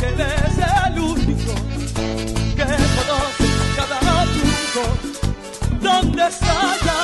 que él es el único que conoce cada punto donde está